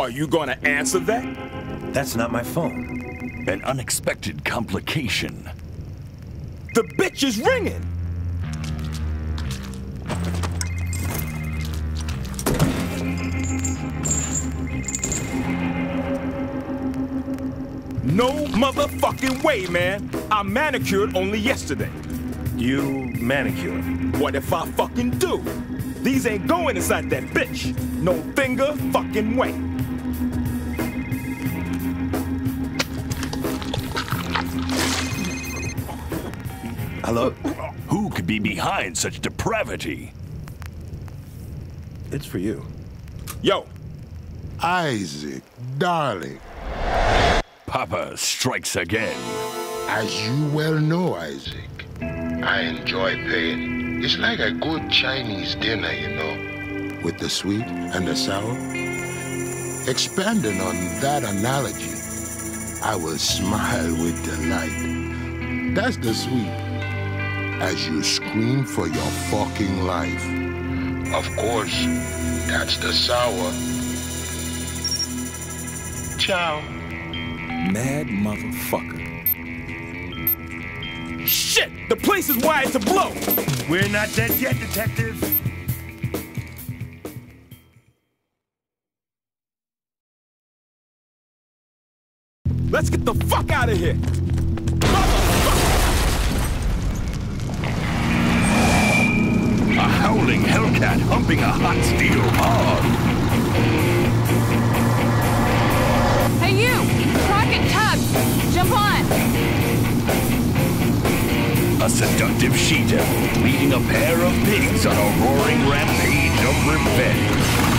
Are you gonna answer that? That's not my phone. An unexpected complication. The bitch is ringing! No motherfucking way, man. I manicured only yesterday. You manicure. What if I fucking do? These ain't going inside that bitch. No finger fucking way. Hello? Who could be behind such depravity? It's for you. Yo, Isaac, darling, Papa strikes again. as you well know, Isaac, I enjoy pain. It's like a good Chinese dinner, you know, with the sweet and the sour. Expanding on that analogy, I will smile with delight. That's the sweet, as you scream for your fucking life. Of course, that's the sour. Ciao. mad motherfucker. Shit! The place is wired to blow! We're not dead yet, detective. Let's get the fuck out of here! Howling humping a hot steel hog. Hey, you! Crockett Tubbs! Jump on! A seductive she-devil leading a pair of pigs on a roaring rampage of revenge.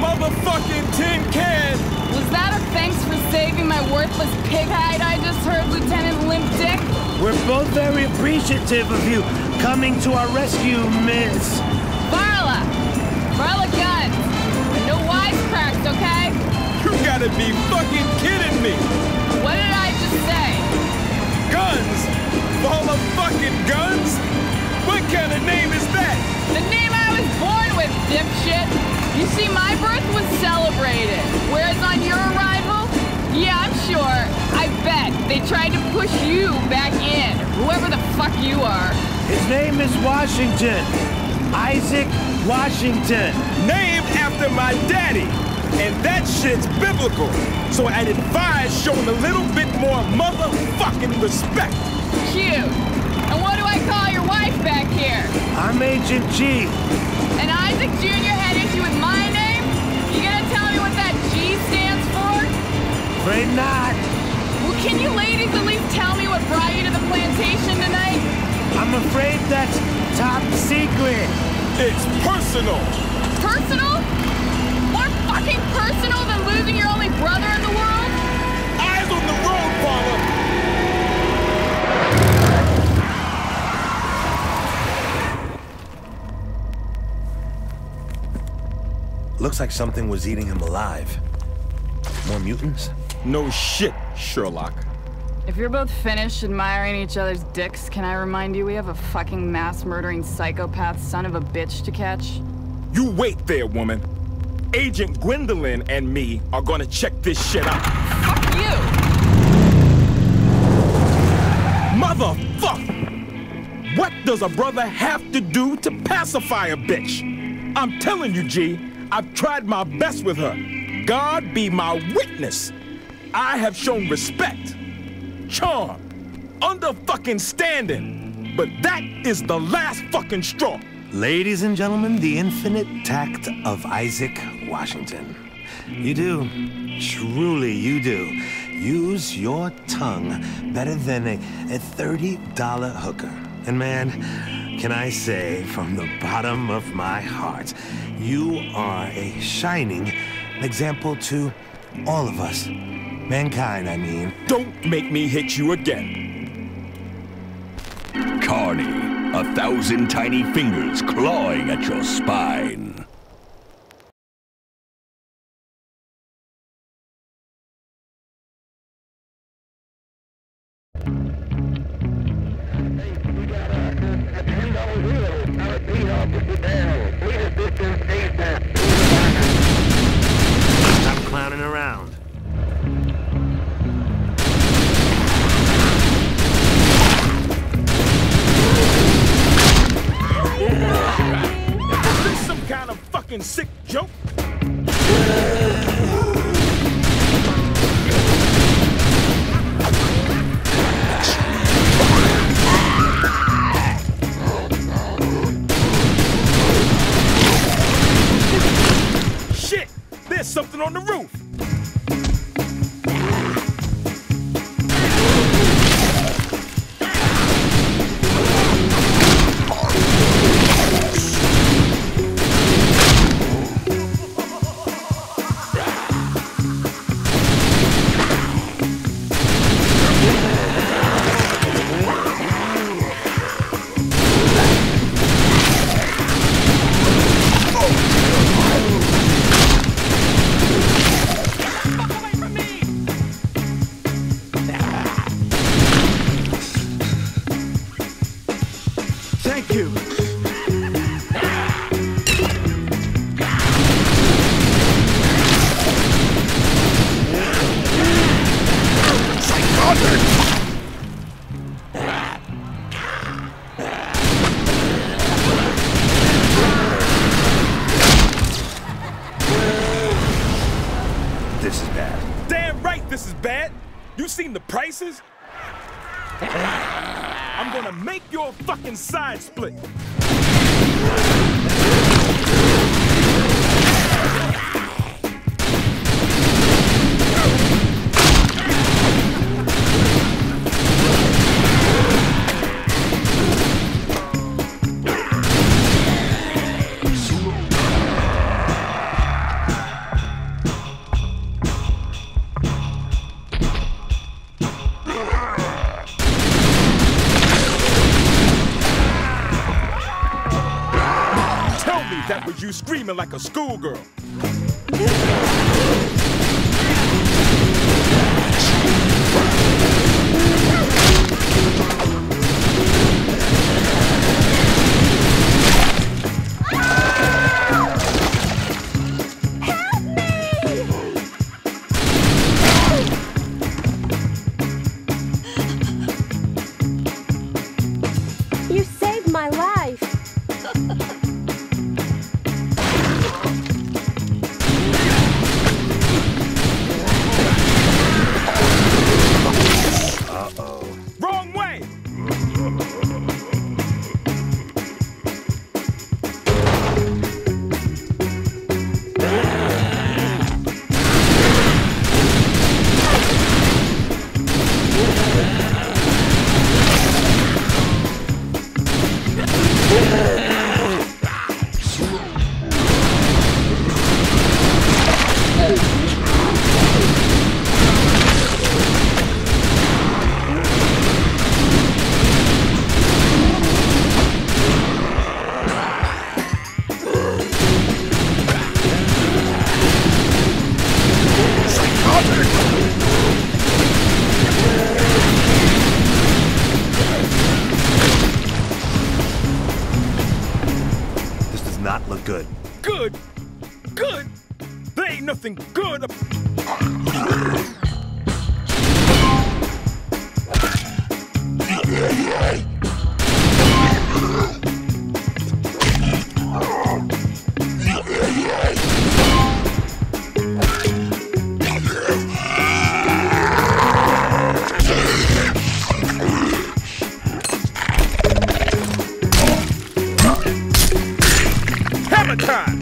Motherfucking tin can! Was that a thanks for saving my worthless pig hide I just heard, Lieutenant Limp Dick? We're both very appreciative of you coming to our rescue, Miss. Varla! Varla guns! And no wisecracks, okay? You gotta be fucking kidding me! What did I just say? Guns? All the fucking guns? What kind of name is that? The name I was born with, dipshit! You see, my birth was celebrated, whereas on your arrival, yeah, I'm sure, I bet they tried to push you back in, whoever the fuck you are. His name is Washington. Isaac Washington. Named after my daddy. And that shit's biblical. So I'd advise showing a little bit more motherfucking respect. Cute. And what do I call your wife back here? I'm Agent G. And Isaac Jr. had issue with my name? You gonna tell me what that G stands for? Afraid not. Well, can you ladies at least tell me what brought you to the plantation tonight? I'm afraid that's top secret. It's personal. Personal? More fucking personal than losing your only brother in the world? Looks like something was eating him alive. More mutants? No shit, Sherlock. If you're both finished admiring each other's dicks, can I remind you we have a fucking mass murdering psychopath son of a bitch to catch? You wait there, woman. Agent Gwendolyn and me are gonna check this shit out. Fuck you! Motherfuck! What does a brother have to do to pacify a bitch? I'm telling you, G, I've tried my best with her. God be my witness. I have shown respect, charm, under fucking standing. But that is the last fucking straw. Ladies and gentlemen, the infinite tact of Isaac Washington. You do. Truly, you do. Use your tongue better than a, a $30 hooker. And man, can I say from the bottom of my heart, you are a shining example to all of us. Mankind, I mean. Don't make me hit you again. Carny, a thousand tiny fingers clawing at your spine. Prices? I'm gonna make your fucking side split. Like a schoolgirl. Nothing good. Hammer time!